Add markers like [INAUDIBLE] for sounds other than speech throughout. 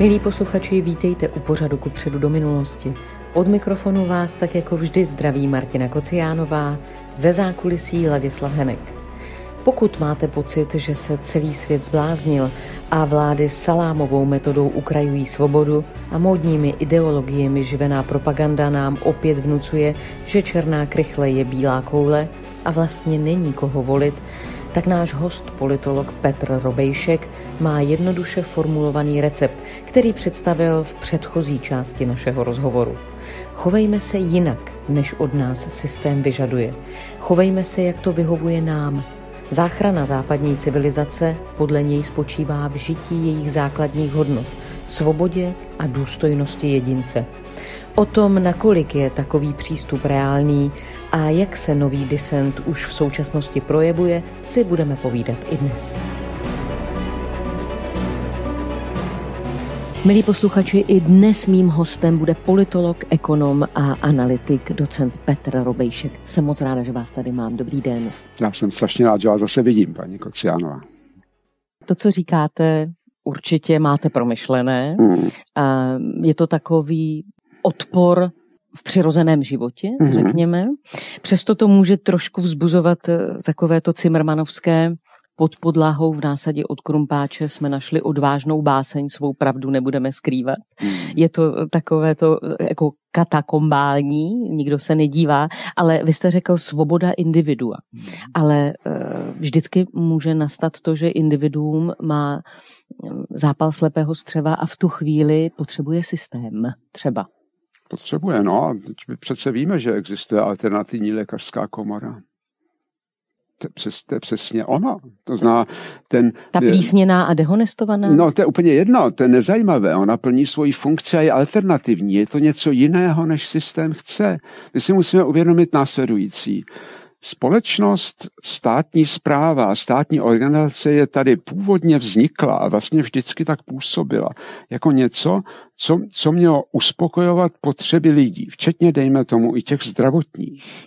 Milí posluchači, vítejte u pořadu ku předu do minulosti. Od mikrofonu vás tak jako vždy zdraví Martina Kociánová, ze zákulisí Ladislav Henek. Pokud máte pocit, že se celý svět zbláznil a vlády salámovou metodou ukrajují svobodu a módními ideologiemi živená propaganda nám opět vnucuje, že černá krychle je bílá koule a vlastně není koho volit, tak náš host, politolog Petr Robejšek, má jednoduše formulovaný recept, který představil v předchozí části našeho rozhovoru. Chovejme se jinak, než od nás systém vyžaduje. Chovejme se, jak to vyhovuje nám. Záchrana západní civilizace podle něj spočívá v žití jejich základních hodnot, svobodě a důstojnosti jedince. O tom, nakolik je takový přístup reálný a jak se nový disent už v současnosti projevuje, si budeme povídat i dnes. Milí posluchači, i dnes mým hostem bude politolog, ekonom a analytik, docent Petr Robejšek. Jsem moc ráda, že vás tady mám. Dobrý den. Já jsem strašně rád, že vás zase vidím, paní Kociánová. To, co říkáte, určitě máte promyšlené. Mm. Je to takový odpor v přirozeném životě, mm-hmm. řekněme. Přesto to může trošku vzbuzovat eh, takové to cimrmanovské pod podlahou v násadě od Krumpáče jsme našli odvážnou báseň, svou pravdu nebudeme skrývat. Mm. Je to eh, takové to eh, jako katakombální, nikdo se nedívá, ale vy jste řekl svoboda individua. Mm. Ale vždycky může nastat to, že individuum má zápal slepého střeva a v tu chvíli potřebuje systém třeba. Potřebuje, no. Přece víme, že existuje alternativní lékařská komora. To, přes, to je přesně ono. To zná ten... Ta plísněná a dehonestovaná? No, to je úplně jedno, to je nezajímavé. Ona plní svoji funkci a je alternativní. Je to něco jiného, než systém chce. My si musíme uvědomit následující. Společnost, státní zpráva, státní organizace je tady původně vznikla a vlastně vždycky tak působila jako něco, co, co mělo uspokojovat potřeby lidí, včetně, dejme tomu, i těch zdravotních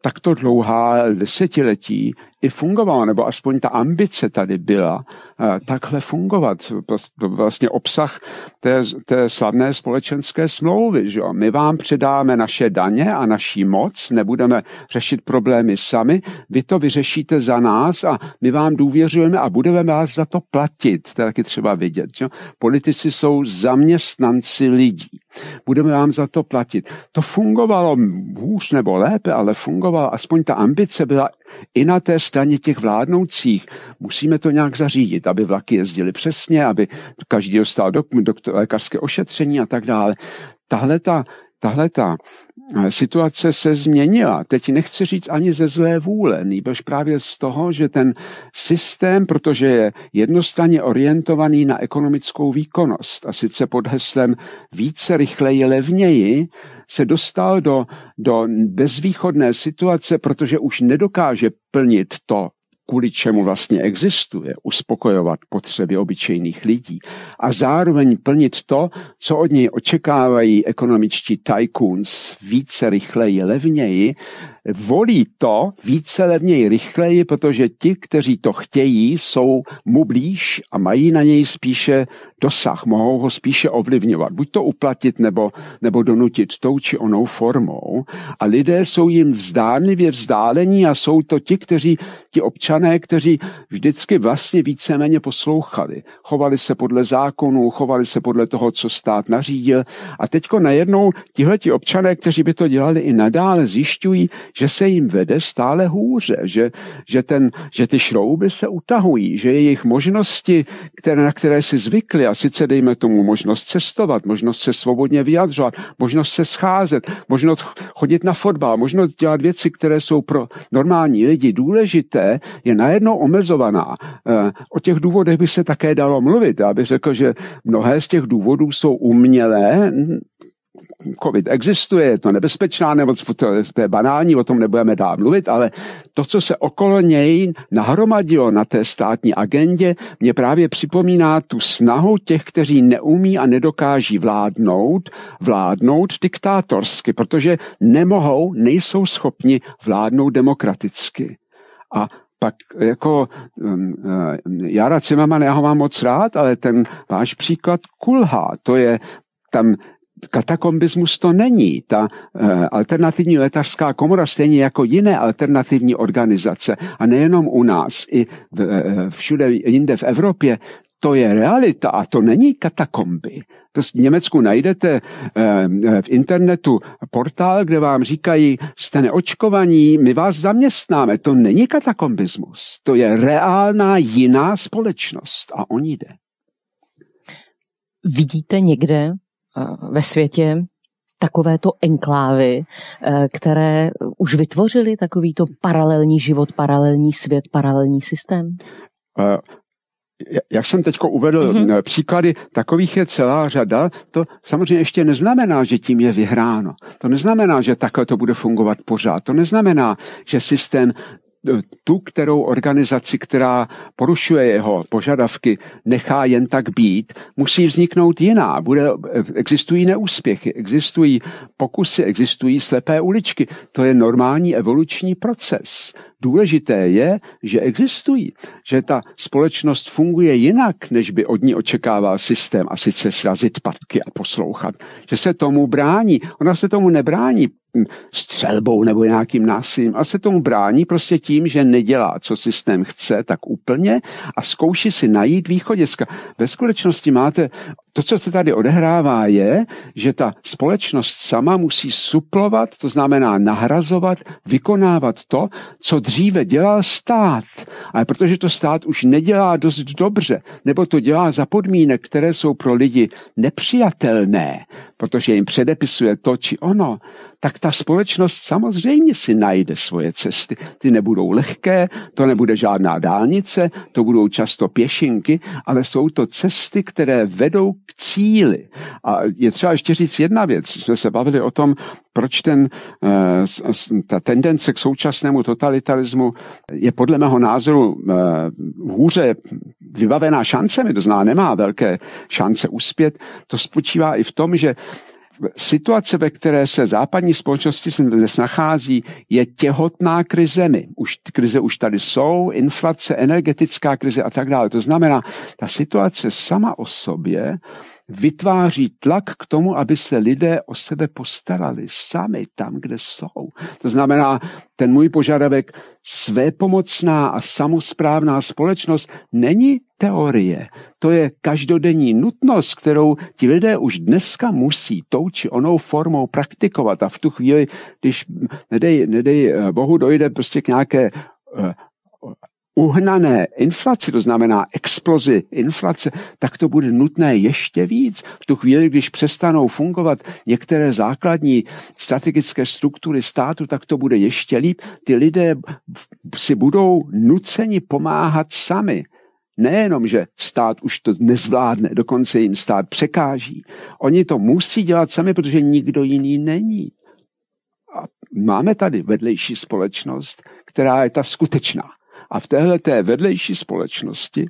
takto dlouhá desetiletí i fungovala, nebo aspoň ta ambice tady byla eh, takhle fungovat. Vlastně obsah té, té slavné společenské smlouvy. Že jo? My vám předáme naše daně a naší moc, nebudeme řešit problémy sami, vy to vyřešíte za nás a my vám důvěřujeme a budeme vás za to platit. To je taky třeba vidět. Že? Politici jsou zaměstnanci lidí. Budeme vám za to platit. To fungovalo hůř nebo lépe, ale fungovalo, aspoň ta ambice byla i na té straně těch vládnoucích. Musíme to nějak zařídit, aby vlaky jezdily přesně, aby každý dostal do, do lékařské ošetření a tak dále. Tahle ta, tahle ta situace se změnila. Teď nechci říct ani ze zlé vůle, nýbrž právě z toho, že ten systém, protože je jednostranně orientovaný na ekonomickou výkonnost a sice pod heslem více, rychleji, levněji, se dostal do, do bezvýchodné situace, protože už nedokáže plnit to, kvůli čemu vlastně existuje, uspokojovat potřeby obyčejných lidí a zároveň plnit to, co od něj očekávají ekonomičtí tycoons více, rychleji, levněji, volí to více levněji rychleji, protože ti, kteří to chtějí, jsou mu blíž a mají na něj spíše dosah, mohou ho spíše ovlivňovat, buď to uplatit nebo, nebo donutit tou či onou formou. A lidé jsou jim vzdánlivě vzdálení a jsou to ti, kteří, ti občané, kteří vždycky vlastně víceméně poslouchali. Chovali se podle zákonů, chovali se podle toho, co stát nařídil. A teďko najednou tihleti občané, kteří by to dělali i nadále, zjišťují, že se jim vede stále hůře, že, že, ten, že ty šrouby se utahují, že jejich možnosti, které, na které si zvykli, a sice dejme tomu možnost cestovat, možnost se svobodně vyjadřovat, možnost se scházet, možnost chodit na fotbal, možnost dělat věci, které jsou pro normální lidi důležité, je najednou omezovaná. Eh, o těch důvodech by se také dalo mluvit. Já bych řekl, že mnohé z těch důvodů jsou umělé, COVID existuje, je to nebezpečná nemoc, to je banální, o tom nebudeme dál mluvit, ale to, co se okolo něj nahromadilo na té státní agendě, mě právě připomíná tu snahu těch, kteří neumí a nedokáží vládnout, vládnout diktátorsky, protože nemohou, nejsou schopni vládnout demokraticky. A pak jako um, uh, Jara Cimaman, já ho mám moc rád, ale ten váš příklad kulhá. To je tam katakombismus to není. Ta uh, alternativní létařská komora, stejně jako jiné alternativní organizace, a nejenom u nás, i uh, všude jinde v Evropě, to je realita a to není katakomby. V Německu najdete eh, v internetu portál, kde vám říkají, jste neočkovaní, my vás zaměstnáme. To není katakombismus. To je reálná jiná společnost a o ní jde. Vidíte někde eh, ve světě takovéto enklávy, eh, které už vytvořily takovýto paralelní život, paralelní svět, paralelní systém? jak jsem teď uvedl mm-hmm. příklady, takových je celá řada. To samozřejmě ještě neznamená, že tím je vyhráno. To neznamená, že takhle to bude fungovat pořád. To neznamená, že systém tu, kterou organizaci, která porušuje jeho požadavky, nechá jen tak být, musí vzniknout jiná. Bude, existují neúspěchy, existují pokusy, existují slepé uličky. To je normální evoluční proces. Důležité je, že existují, že ta společnost funguje jinak, než by od ní očekával systém a sice srazit patky a poslouchat. Že se tomu brání. Ona se tomu nebrání střelbou nebo nějakým násilím, a se tomu brání prostě tím, že nedělá, co systém chce, tak úplně a zkouší si najít východiska. Ve skutečnosti máte to, co se tady odehrává, je, že ta společnost sama musí suplovat, to znamená nahrazovat, vykonávat to, co dříve dělal stát. Ale protože to stát už nedělá dost dobře, nebo to dělá za podmínek, které jsou pro lidi nepřijatelné, protože jim předepisuje to či ono, tak ta společnost samozřejmě si najde svoje cesty. Ty nebudou lehké, to nebude žádná dálnice, to budou často pěšinky, ale jsou to cesty, které vedou k cíli. A je třeba ještě říct jedna věc. Jsme se bavili o tom, proč ten, eh, ta tendence k současnému totalitarismu je podle mého názoru eh, hůře vybavená šancemi, to zná, nemá velké šance uspět. To spočívá i v tom, že situace, ve které se západní společnosti dnes nachází, je těhotná krizemi. Už krize už tady jsou, inflace, energetická krize a tak dále. To znamená, ta situace sama o sobě vytváří tlak k tomu, aby se lidé o sebe postarali sami tam, kde jsou. To znamená, ten můj požadavek svépomocná a samozprávná společnost není teorie. To je každodenní nutnost, kterou ti lidé už dneska musí tou či onou formou praktikovat. A v tu chvíli, když nedej, nedej eh, Bohu dojde prostě k nějaké eh, uhnané inflaci, to znamená explozi inflace, tak to bude nutné ještě víc. V tu chvíli, když přestanou fungovat některé základní strategické struktury státu, tak to bude ještě líp. Ty lidé si budou nuceni pomáhat sami. Nejenom, že stát už to nezvládne, dokonce jim stát překáží. Oni to musí dělat sami, protože nikdo jiný není. A máme tady vedlejší společnost, která je ta skutečná. A v téhle té vedlejší společnosti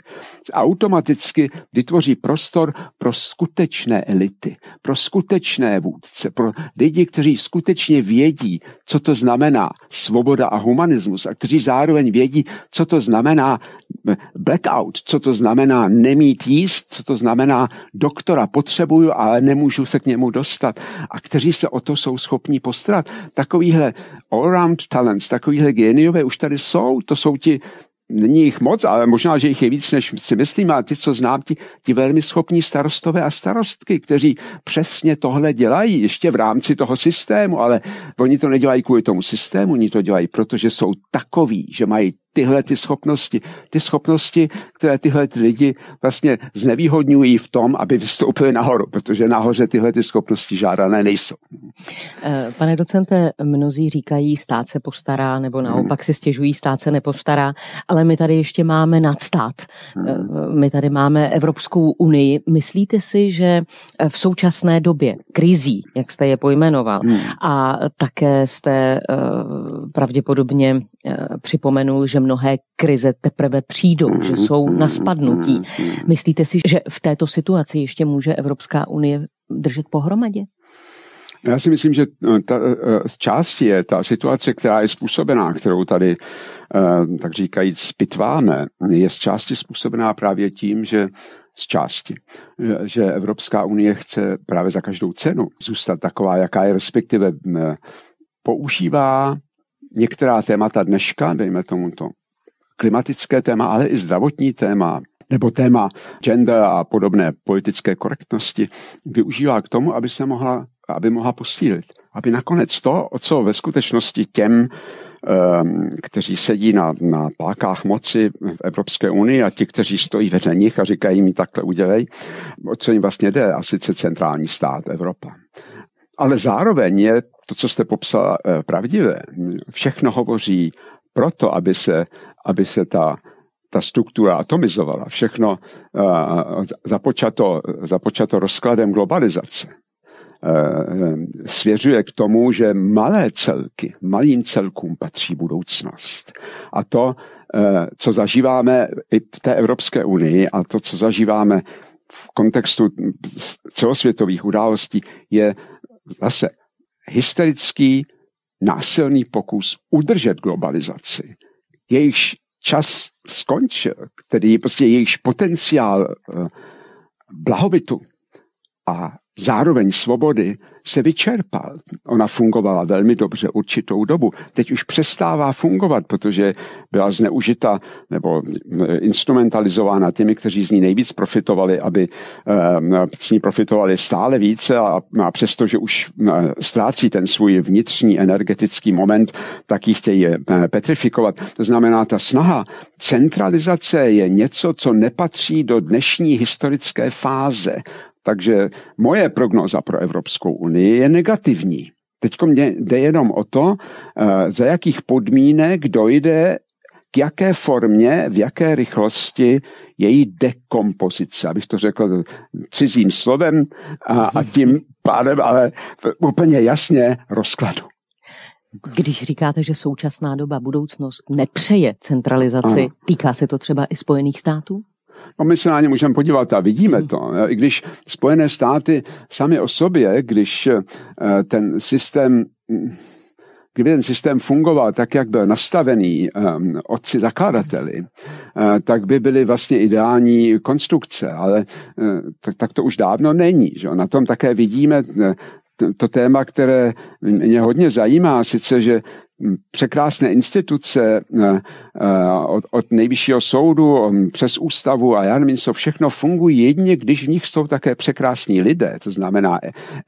automaticky vytvoří prostor pro skutečné elity, pro skutečné vůdce, pro lidi, kteří skutečně vědí, co to znamená svoboda a humanismus a kteří zároveň vědí, co to znamená blackout, co to znamená nemít jíst, co to znamená doktora potřebuju, ale nemůžu se k němu dostat a kteří se o to jsou schopní postarat. Takovýhle all-round talents, takovýhle géniové už tady jsou, to jsou ti není jich moc, ale možná, že jich je víc, než si myslím, a ty, co znám, ti, ti velmi schopní starostové a starostky, kteří přesně tohle dělají, ještě v rámci toho systému, ale oni to nedělají kvůli tomu systému, oni to dělají, protože jsou takoví, že mají tyhle ty schopnosti. Ty schopnosti, které tyhle ty lidi vlastně znevýhodňují v tom, aby vystoupili nahoru, protože nahoře tyhle ty schopnosti žádané nejsou. Eh, pane docente, mnozí říkají, stát se postará, nebo naopak si stěžují, stát se nepostará, ale my tady ještě máme nadstát. Eh, my tady máme Evropskou unii. Myslíte si, že v současné době krizí, jak jste je pojmenoval, hmm. a také jste pravděpodobně připomenul, že mnohé krize teprve přijdou, že jsou na spadnutí. Myslíte si, že v této situaci ještě může Evropská unie držet pohromadě? Já si myslím, že ta, z části je ta situace, která je způsobená, kterou tady, tak říkajíc, pitváme, je z části způsobená právě tím, že z části, že Evropská unie chce právě za každou cenu zůstat taková, jaká je, respektive používá některá témata dneška, dejme tomu to klimatické téma, ale i zdravotní téma, nebo téma gender a podobné politické korektnosti využívá k tomu, aby se mohla, aby mohla posílit. Aby nakonec to, o co ve skutečnosti těm, ehm, kteří sedí na, na pákách moci v Evropské unii a ti, kteří stojí vedle nich a říkají mi takhle udělej, o co jim vlastně jde, a sice centrální stát Evropa. Ale zároveň je to, co jste popsala, eh, pravdivé. Všechno hovoří proto, aby se, aby se ta, ta struktura atomizovala. Všechno uh, započato, započato rozkladem globalizace uh, svěřuje k tomu, že malé celky, malým celkům patří budoucnost. A to, co zažíváme i v té Evropské unii a to, co zažíváme v kontextu celosvětových událostí, je zase hysterický, násilný pokus udržet globalizaci. Jejichž čas skončil, který prostě jejichž potenciál eh, blahobytu a zároveň svobody se vyčerpal. Ona fungovala velmi dobře určitou dobu. Teď už přestává fungovat, protože byla zneužita nebo eh, instrumentalizována těmi, kteří z ní nejvíc profitovali, aby eh, z ní profitovali stále více a, a přesto, že už eh, ztrácí ten svůj vnitřní energetický moment, tak ji chtějí petrifikovat. To znamená, ta snaha centralizace je něco, co nepatří do dnešní historické fáze. Takže moje prognoza pro Evropskou unii je negativní. Teď mě jde jenom o to, eh, za jakých podmínek dojde k jaké formě, v jaké rychlosti její dekompozice, abych to řekl cizím slovem a, a tím pádem, ale úplně jasně rozkladu. Když říkáte, že současná doba, budoucnost nepřeje centralizaci, ano. týká se to třeba i Spojených států? No my se na ně můžeme podívat a vidíme to. I když Spojené státy sami o sobě, když eh, ten systém kdyby ten systém fungoval tak, jak byl nastavený um, otci zakladateli, uh, tak by byly vlastně ideální konstrukce, ale tak, tak to už dávno není. Že? Na tom také vidíme to téma, které mě hodně zajímá, sice, že překrásné instituce eh, eh, od, od nejvyššího soudu přes ústavu a já nevím, co všechno fungují jedině, když v nich jsou také překrásní lidé, to znamená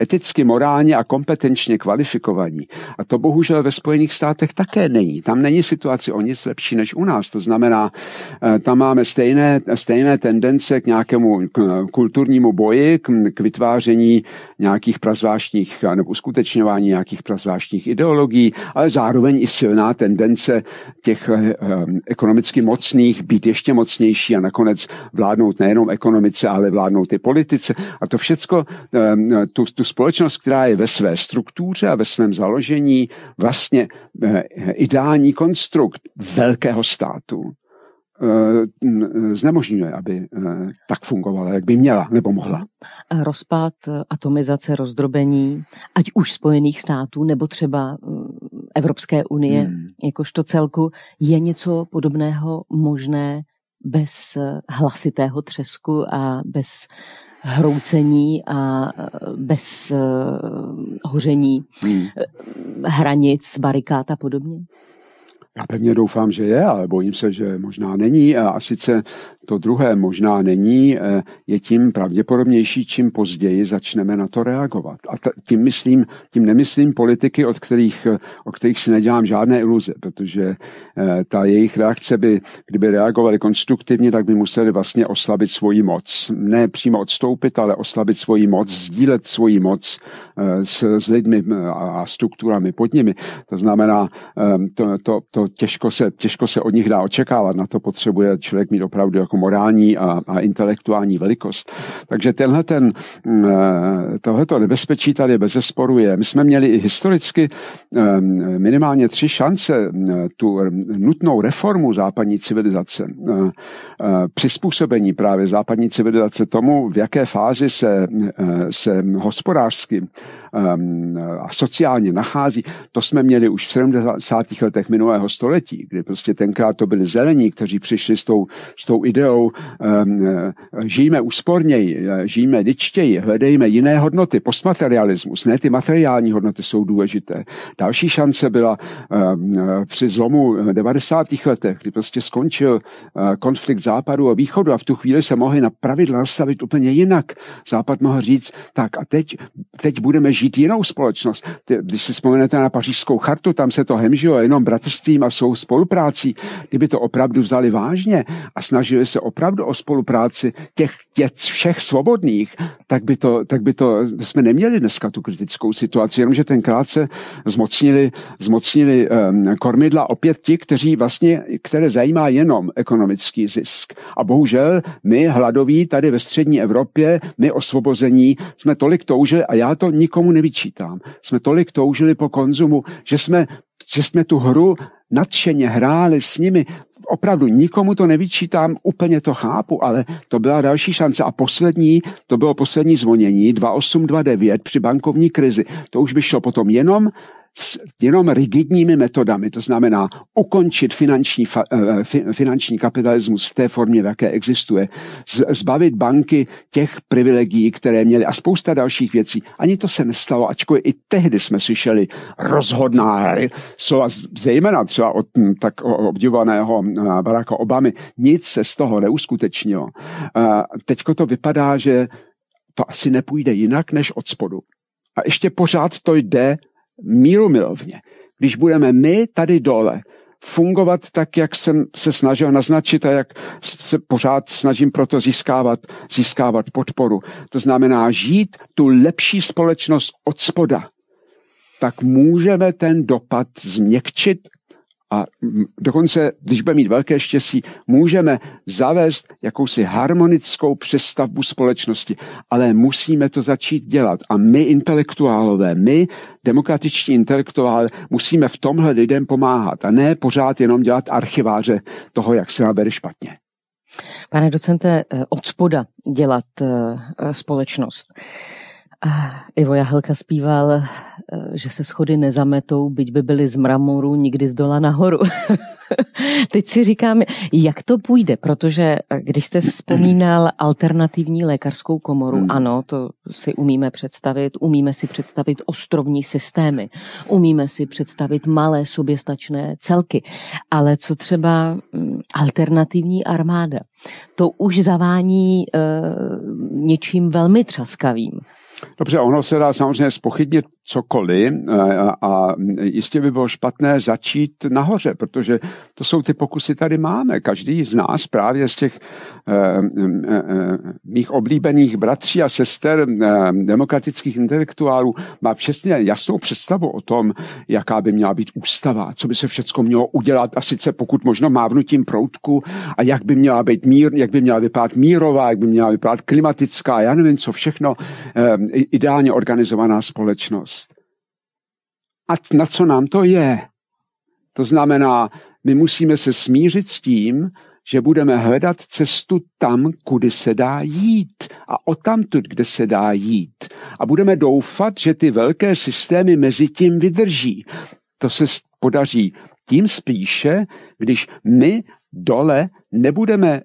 eticky, morálně a kompetenčně kvalifikovaní. A to bohužel ve Spojených státech také není. Tam není situace o nic lepší než u nás. To znamená, eh, tam máme stejné, stejné tendence k nějakému kulturnímu boji, k, k vytváření nějakých prazvláštních nebo uskutečňování nějakých prazvláštních ideologií, ale zároveň zároveň i silná tendence těch eh, ekonomicky mocných být ještě mocnější a nakonec vládnout nejenom ekonomice, ale vládnout i politice. A to všecko, tu, tu společnost, která je ve své struktuře a ve svém založení vlastně eh, ideální konstrukt velkého státu, Eh, znemožňuje, aby tak fungovala, jak by měla nebo mohla. Rozpad, atomizace, rozdrobení, ať už Spojených států nebo třeba Evropské unie, hmm. jakožto celku, je něco podobného možné bez hlasitého třesku a bez hroucení a bez hoření hmm. hranic, barikád a podobně? Já pevně doufám, že je, ale bojím se, že možná není. A sice to druhé možná není, eh, je tím pravděpodobnější, čím později začneme na to reagovat. A tím, myslím, tím nemyslím politiky, od kterých, o kterých si nedělám žádné iluze, protože eh, ta jejich reakce by, kdyby reagovali konstruktivně, tak by museli vlastně oslabit svoji moc. Ne přímo odstoupit, ale oslabit svoji moc, sdílet svoji moc s, s lidmi a strukturami pod nimi. To znamená, to, to, to těžko se, těžko se od nich dá očekávat. Na to potřebuje člověk mít opravdu jako morální a, a intelektuální velikost. Takže tenhle ten, mm, eh, tohleto nebezpečí tady bez zesporu je. My jsme měli i historicky eh, minimálně tři šance tu nutnou reformu západní civilizace, přizpůsobení právě západní civilizace tomu, v jaké fázi se, se hospodářsky a sociálně nachází, to jsme měli už v 70. letech minulého století, kdy prostě tenkrát to byli zelení, kteří přišli s tou, s tou ideou um, žijeme úsporněji, žijeme ličtěji, hledejme jiné hodnoty, postmaterialismus, ne ty materiální hodnoty jsou důležité. Další šance byla um, při zlomu 90. letech, kdy prostě skončil uh, konflikt západu a východu a v tu chvíli se mohli na pravidla nastavit úplně jinak. Západ mohl říct, tak a teď, teď budeme žít jinou společnost. Když si vzpomenete na pařížskou chartu, tam se to hemžilo jenom bratrstvím a svou spoluprácí. Kdyby to opravdu vzali vážně a snažili se opravdu o spolupráci těch, těch všech svobodných, tak by to, tak by to, jsme neměli dneska tu kritickou situaci, jenomže tenkrát se zmocnili, zmocnili um, kormidla opět ti, kteří vlastně, které zajímá jenom ekonomický zisk. A bohužel my hladoví tady ve střední Evropě, my osvobození, jsme tolik toužili a já to nikomu nevyčítám. Jsme tolik toužili po konzumu, že jsme, že jsme tu hru nadšeně hráli s nimi. Opravdu nikomu to nevyčítám, úplně to chápu, ale to byla další šance. A poslední, to bylo poslední zvonění, 2829 při bankovní krizi. To už by šlo potom jenom s jenom rigidními metodami, to znamená ukončit finanční, eh, finanční kapitalismus v té formě, v jaké existuje, zbavit banky těch privilegií, které měly a spousta dalších věcí. Ani to se nestalo, ačkoliv i tehdy jsme slyšeli rozhodná slova, zejména třeba od hm, tak obdivovaného eh, Baracka Obamy. Nic se z toho neuskutečnilo. Eh, teďko to vypadá, že to asi nepůjde jinak než od spodu. A ještě pořád to jde míru milovně. Když budeme my tady dole fungovat tak, jak jsem se snažil naznačit a jak se pořád snažím proto získávat, získávat podporu. To znamená žít tu lepší společnost od spoda, tak můžeme ten dopad změkčit a dokonce, když budeme mít velké štěstí, můžeme zavést jakousi harmonickou přestavbu společnosti, ale musíme to začít dělat. A my intelektuálové, my demokratičtí intelektuálové, musíme v tomhle lidem pomáhat a ne pořád jenom dělat archiváře toho, jak se nabere špatně. Pane docente, eh, od spoda dělat eh, společnost. Ivo Jahelka zpíval, eh, že se schody nezametou, byť by byly z mramoru, nikdy z dola nahoru. [LAUGHS] Teď si říkám, jak to půjde, protože eh, když jste vzpomínal alternativní lékařskou komoru, hmm. ano, to si umíme představit, umíme si představit ostrovní systémy, umíme si představit malé soběstačné celky, ale co třeba mm, alternativní armáda, to už zavání e, něčím velmi třaskavým. Dobře, ono se dá samozřejmě spochybnit cokoliv eh, a jistě by bylo špatné začít nahoře, protože to jsou ty pokusy tady máme. Každý z nás právě z těch eh, eh, mých oblíbených bratří a sester demokratických intelektuálů má přesně jasnou představu o tom, jaká by měla být ústava, co by se všechno mělo udělat a sice pokud možno mávnutím proutku a jak by měla být mír, jak by měla vypadat mírová, jak by měla vypadat klimatická, já nevím co všechno, ideálně organizovaná společnost. A na co nám to je? To znamená, my musíme se smířit s tím, že budeme hledat cestu tam, kudy se dá jít a o tamtud, kde se dá jít. A budeme doufat, že ty velké systémy mezi tím vydrží. To se podaří tím spíše, když my dole nebudeme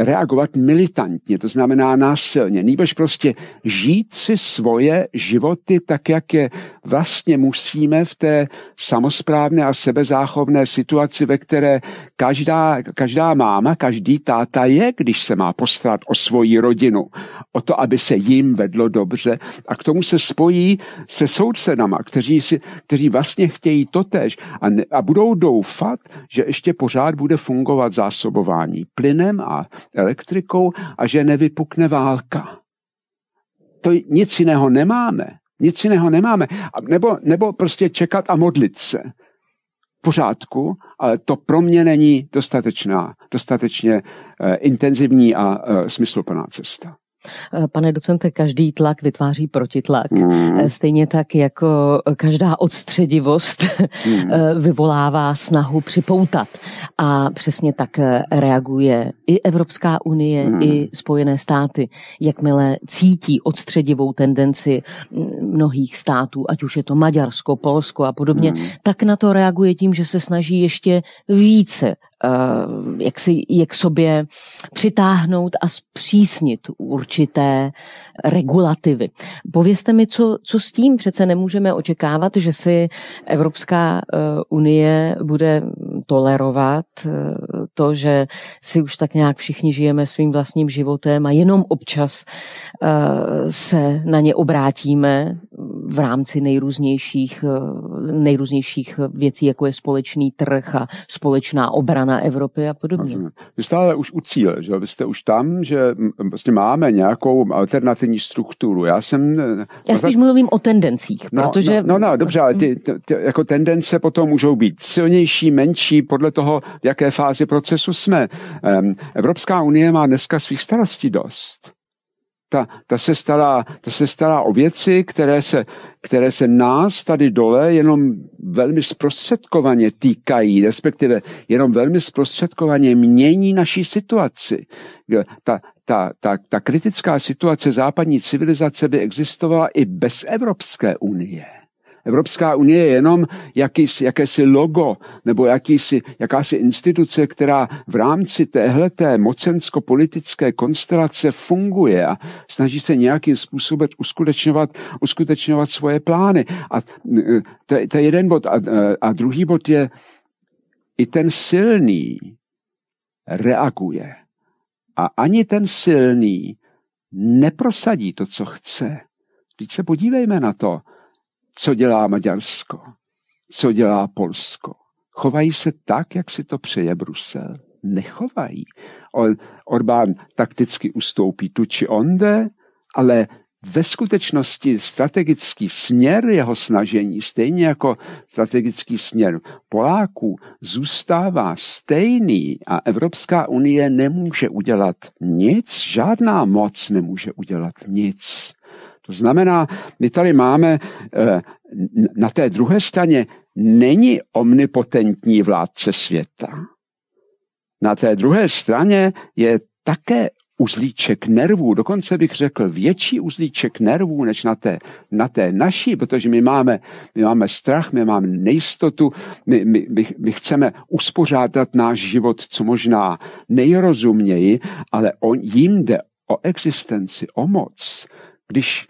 reagovat militantně, to znamená násilně, nýbrž prostě žít si svoje životy tak, jak je vlastně musíme v té samozprávné a sebezáchovné situaci, ve které každá, každá máma, každý táta je, když se má postarat o svoji rodinu, o to, aby se jim vedlo dobře. A k tomu se spojí se soudcenama, kteří, si, kteří vlastně chtějí totež a, ne, a budou doufat, že ještě pořád bude fungovat zásobování plynem a elektrikou a že nevypukne válka. To nic jiného nemáme. Nic jiného nemáme. Nebo, nebo prostě čekat a modlit se. pořádku, ale to pro mě není dostatečná, dostatečně uh, intenzivní a uh, smysluplná cesta. Eh, pane docente, každý tlak vytváří protitlak. Mm. Stejně tak jako každá odstředivost [LAUGHS] mm. vyvolává snahu připoutat. A přesně tak reaguje i Evropská unie, mm. i Spojené státy, jakmile cítí odstředivou tendenci mm, mnohých států, ať už je to Maďarsko, Polsko a podobně, mm. tak na to reaguje tím, že se snaží ještě více jak, si, jak sobě přitáhnout a zpřísnit určité regulativy. Povězte mi, co, co s tím přece nemůžeme očekávat, že si Evropská eh, unie bude tolerovat eh, to, že si už tak nějak všichni žijeme svým vlastním životem a jenom občas se na ně obrátíme v rámci nejrůznějších, nejrůznějších věcí, jako je společný trh a společná obrana Evropy a podobně. Vy stále už u cíle, že vy jste už tam, že vlastně máme nějakou alternativní strukturu. Já jsem... Já spíš mluvím o tendencích, no, protože... No, no, no dobře, ale ty, ty, ty, jako tendence potom můžou být silnější, menší, podle toho, v jaké fázi procesu jsme. Evropská unie má dneska svých starostí dost ta, ta, se stará, ta se stará o věci, které se, které se nás tady dole jenom velmi zprostředkovaně týkají, respektive jenom velmi zprostředkovaně mění naší situaci. Ta, ta, ta, ta kritická situace západní civilizace by existovala i bez Evropské unie. Evropská unie je jenom jakýsi, jakési logo nebo jakýsi, jakási instituce, která v rámci téhleté mocensko-politické konstelace funguje a snaží se nějakým způsobem uskutečňovat, uskutečňovat svoje plány. A e, to, to je jeden bod. A, e, a druhý bod je, i ten silný reaguje. A ani ten silný neprosadí to, co chce. Teď se podívejme na to co dělá Maďarsko, co dělá Polsko. Chovají se tak, jak si to přeje Brusel. Nechovají. Orbán takticky ustoupí tu či onde, ale ve skutečnosti strategický směr jeho snažení, stejně jako strategický směr Poláků, zůstává stejný a Evropská unie nemůže udělat nic, žádná moc nemůže udělat nic. To znamená, my tady máme eh, na té druhé straně není omnipotentní vládce světa. Na té druhé straně je také uzlíček nervů, dokonce bych řekl větší uzlíček nervů než na té, na té naší, protože my máme, my máme strach, my máme nejistotu, my, my, my, my chceme uspořádat náš život co možná nejrozuměji, ale on, jim jde o existenci, o moc. Když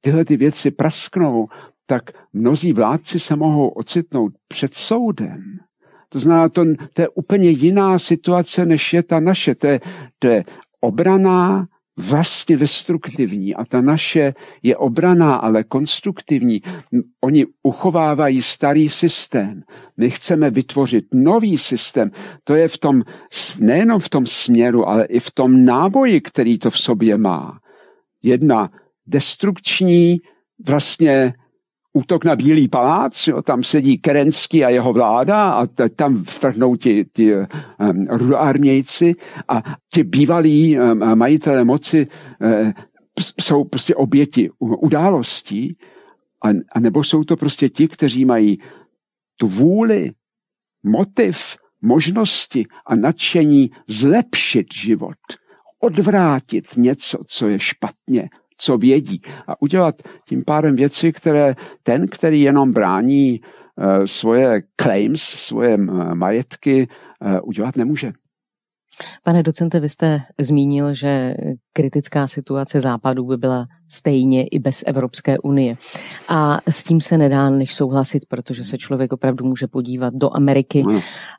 tyhle ty věci prasknou, tak mnozí vládci se mohou ocitnout před soudem. To znamená, to, to je úplně jiná situace, než je ta naše. To je, to je obraná, vlastně destruktivní a ta naše je obraná, ale konstruktivní. Oni uchovávají starý systém. My chceme vytvořit nový systém. To je v tom, nejenom v tom směru, ale i v tom náboji, který to v sobě má. Jedna destrukční vlastně útok na Bílý palác, jo, tam sedí Kerenský a jeho vláda a t- tam vtrhnou ti, ti um, rudoarmějci a ti bývalí um, majitelé moci um, jsou prostě oběti událostí a, a nebo jsou to prostě ti, kteří mají tu vůli, motiv, možnosti a nadšení zlepšit život, odvrátit něco, co je špatně co vědí a udělat tím pádem věci, které ten, který jenom brání uh, svoje claims, svoje majetky, uh, udělat nemůže. Pane docente, vy jste zmínil, že kritická situace západu by byla stejně i bez Evropské unie. A s tím se nedá než souhlasit, protože se člověk opravdu může podívat do Ameriky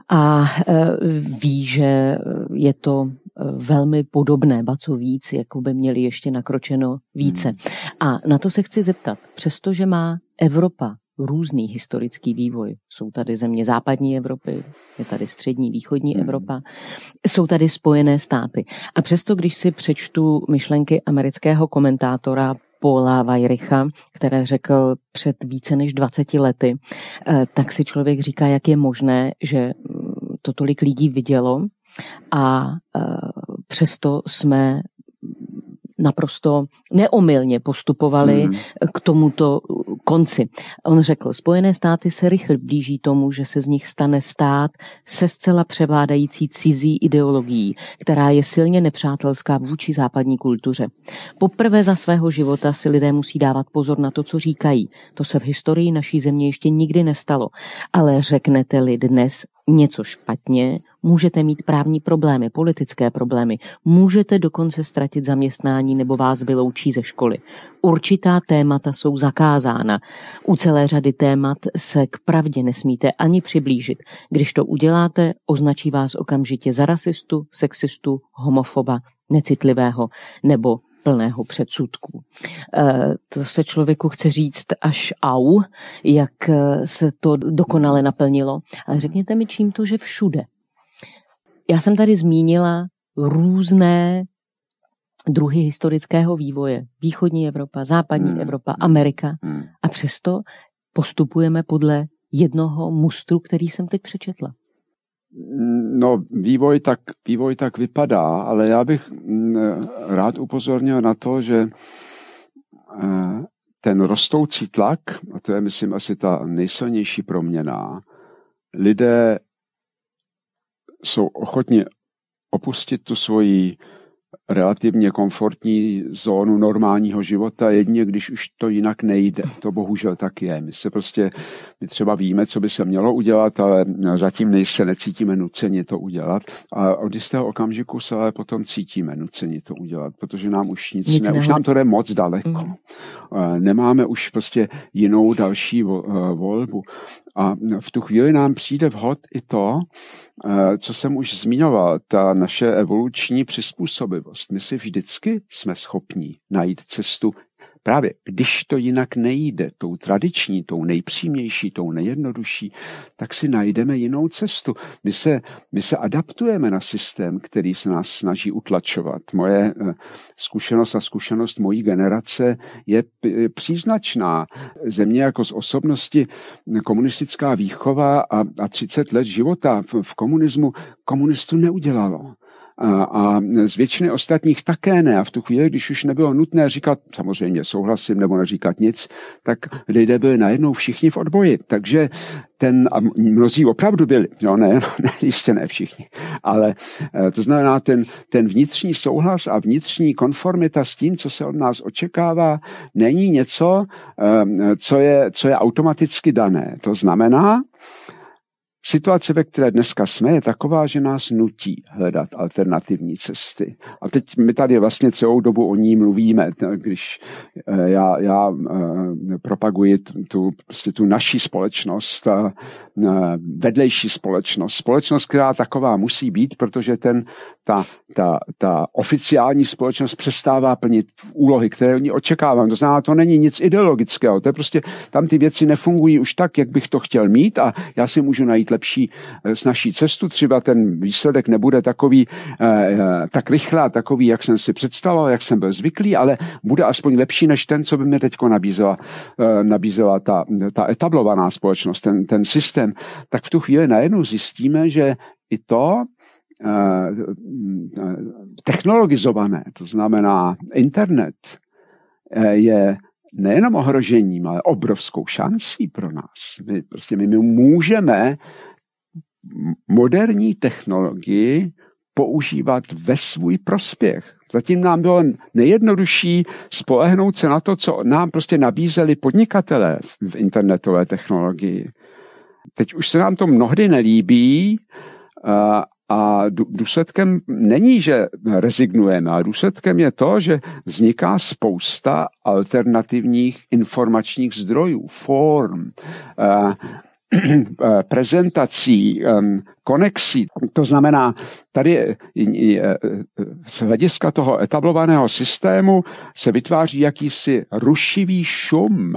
a ví, že je to velmi podobné, ba co víc, jako by měli ještě nakročeno více. Hmm. A na to se chci zeptat, přestože má Evropa různý historický vývoj. Jsou tady země západní Evropy, je tady střední, východní hmm. Evropa, jsou tady spojené státy. A přesto, když si přečtu myšlenky amerického komentátora Paula Weiricha, které řekl před více než 20 lety, eh, tak si člověk říká, jak je možné, že mm, to tolik lidí vidělo a eh, přesto jsme naprosto neomylně postupovali hmm. k tomuto konci. On řekl, Spojené státy se rychle blíží tomu, že se z nich stane stát se zcela převládající cizí ideologií, která je silně nepřátelská vůči západní kultuře. Poprvé za svého života si lidé musí dávat pozor na to, co říkají. To se v historii naší země ještě nikdy nestalo. Ale řeknete-li dnes něco špatně, můžete mít právní problémy, politické problémy, můžete dokonce ztratit zaměstnání nebo vás vyloučí ze školy. Určitá témata jsou zakázána. U celé řady témat se k pravdě nesmíte ani přiblížit. Když to uděláte, označí vás okamžitě za rasistu, sexistu, homofoba, necitlivého nebo plného předsudků. Eh, to se člověku chce říct až au, jak eh, se to dokonale naplnilo. Ale řekněte mi, čím to, že všude. Já jsem tady zmínila různé druhy historického vývoje. Východní Evropa, západní hmm. Evropa, Amerika. Hmm. A přesto postupujeme podle jednoho mustru, který jsem teď přečetla. No, vývoj tak, vývoj tak vypadá, ale já bych mm, rád upozornil na to, že eh, ten rostoucí tlak, a to je, myslím, asi ta nejsilnější proměna, lidé jsou ochotni opustit tu svoji relativně komfortní zónu normálního života, jedině když už to jinak nejde. To bohužel tak je. My se prostě, my třeba víme, co by se mělo udělat, ale zatím se necítíme nuceni to udělat. A od jistého okamžiku se ale potom cítíme nuceni to udělat, protože nám už nic, nic ne, už nám to jde moc daleko. Mm. Nemáme už prostě jinou další volbu. A v tu chvíli nám přijde vhod i to, eh, co jsem už zmiňoval, ta naše evoluční přizpůsobivost. My si vždycky jsme schopní najít cestu Právě když to jinak nejde, tou tradiční, tou nejpřímější, tou nejjednodušší, tak si najdeme jinou cestu. My se, my se adaptujeme na systém, který se nás snaží utlačovat. Moje eh, zkušenost a zkušenost mojí generace je příznačná. Země jako z osobnosti komunistická výchova a, a 30 let života v, v komunismu komunistu neudělalo a, a z většiny ostatních také ne. A v tu chvíli, když už nebylo nutné říkat, samozřejmě souhlasím nebo neříkat nic, tak lidé byli najednou všichni v odboji. Takže ten, a mnozí opravdu byli, jo, ne, [LAUGHS] ne, jistě ne všichni, ale eh, to znamená ten, ten vnitřní souhlas a vnitřní konformita s tím, co se od nás očekává, není něco, eh, co je, co je automaticky dané. To znamená, Situace, ve které dneska jsme, je taková, že nás nutí hledat alternativní cesty. A teď my tady vlastně celou dobu o ní mluvíme, když eh, já, já eh, propaguji tu, prostě tu naší společnost, eh, vedlejší společnost. Společnost, která taková musí být, protože ten, ta, ta, ta oficiální společnost přestává plnit úlohy, které oni očekávám. To znamená, to není nic ideologického, to je prostě, tam ty věci nefungují už tak, jak bych to chtěl mít a já si můžu najít lepší, eh, s naší cestu. Třeba ten výsledek nebude takový eh, eh, tak rychlá, takový, jak jsem si představoval, jak jsem byl zvyklý, ale bude aspoň lepší než ten, co by mě teď nabízela, nabízela ta, ta etablovaná společnost, ten, ten systém. Tak v tu chvíli najednou zjistíme, že i to, technologizované, to znamená internet, je nejenom ohrožením, ale obrovskou šancí pro nás. My, prostě my, můžeme moderní technologii používat ve svůj prospěch. Zatím nám bylo nejjednodušší spolehnout se na to, co nám prostě nabízeli podnikatelé v internetové technologii. Teď už se nám to mnohdy nelíbí a důsledkem není, že rezignujeme, ale důsledkem je to, že vzniká spousta alternativních informačních zdrojů, form, eh, [CLEARS THROAT] eh, prezentací, konexí. To znamená, tady z hlediska toho etablovaného systému se vytváří jakýsi rušivý šum,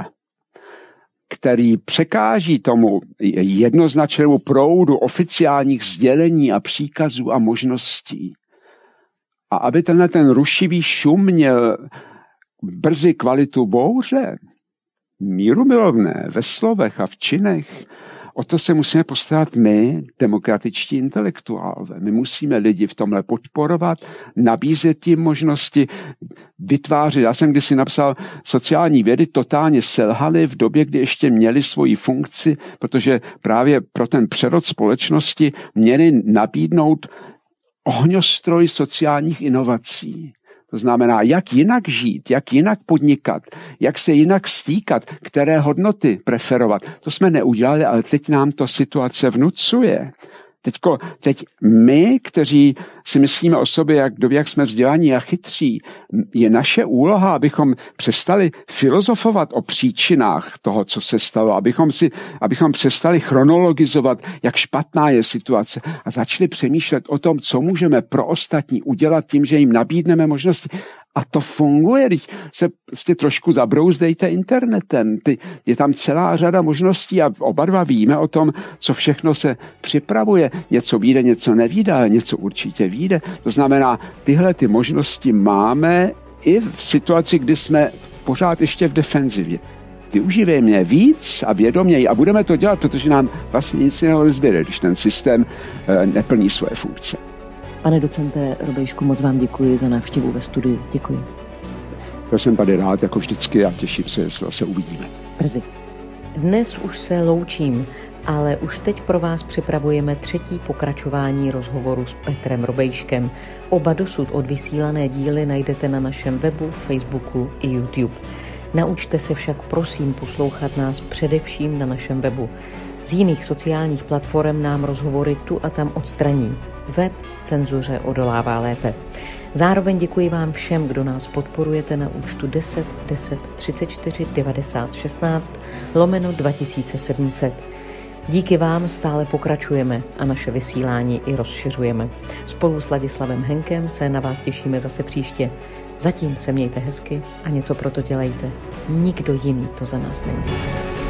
který překáží tomu jednoznačnému proudu oficiálních sdělení a příkazů a možností. A aby tenhle ten rušivý šum měl brzy kvalitu bouře, míru milovné ve slovech a v činech, o to se musíme postarat my, demokratičtí intelektuálové. My musíme lidi v tomhle podporovat, nabízet jim možnosti, vytvářet. Já jsem kdysi napsal, sociální vědy totálně selhaly v době, kdy ještě měli svoji funkci, protože právě pro ten přerod společnosti měli nabídnout ohňostroj sociálních inovací. To znamená, jak jinak žít, jak jinak podnikat, jak se jinak stýkat, které hodnoty preferovat. To jsme neudělali, ale teď nám to situace vnucuje. Teďko, teď my, kteří si myslíme o sobě, jak, době, jak jsme vzdělaní a chytří, je naše úloha, abychom přestali filozofovat o příčinách toho, co se stalo, abychom, si, abychom přestali chronologizovat, jak špatná je situace a začali přemýšlet o tom, co můžeme pro ostatní udělat tím, že jim nabídneme možnosti. A to funguje, když se prostě trošku zabrouzdejte internetem. Ty, je tam celá řada možností a oba dva víme o tom, co všechno se připravuje. Něco vyjde, něco nevíde, ale něco určitě vyjde. To znamená, tyhle ty možnosti máme i v situaci, kdy jsme pořád ještě v defenzivě. Využívejme víc a vědoměji a budeme to dělat, protože nám vlastně nic jiného nezbyde, když ten systém eh, neplní svoje funkce. Pane docente Robejšku, moc vám děkuji za návštěvu ve studiu. Děkuji. Já jsem tady rád, jako vždycky, a těším se, že se zase uvidíme. Brzy. Dnes už se loučím, ale už teď pro vás připravujeme třetí pokračování rozhovoru s Petrem Robejškem. Oba dosud odvysílané díly najdete na našem webu, Facebooku i YouTube. Naučte se však prosím poslouchat nás především na našem webu. Z jiných sociálních platform nám rozhovory tu a tam odstraní. Web cenzuře odolává lépe. Zároveň děkuji vám všem, kdo nás podporujete na účtu 10 10 34 90 16 lomeno 2700. Díky vám stále pokračujeme a naše vysílání i rozšiřujeme. Spolu s Ladislavem Henkem se na vás těšíme zase příště. Zatím se mějte hezky a něco proto dělejte. Nikdo jiný to za nás neudělá.